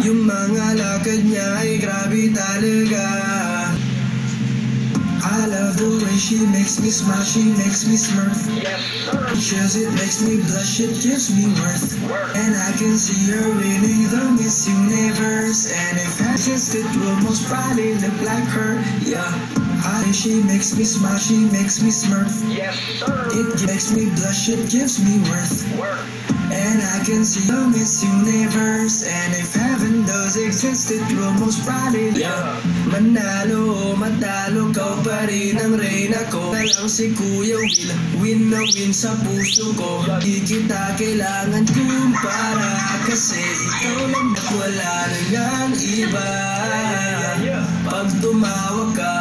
Yung mga lakad niya ay grabe talaga I love the way she makes me smile, she makes me smirk. Yes, sir. Shows it makes me blush, it gives me worth. And I can see her winning the Miss Universe. And if I kissed it will most probably look like her Yeah. I, she makes me smile, she makes me smirk. Yes, sir. It makes me blush, it gives me worth. Work. Can see the Miss Universe. And if heaven does exist, it will most probably yeah. Manalo o matalo, kau pa rin ang reyna ko. Na lang si Kuya Will, win na win sa puso ko. Di kita kailangan kumpara Kasi ikaw lang at wala nang ang iba. Pag tumawag ka,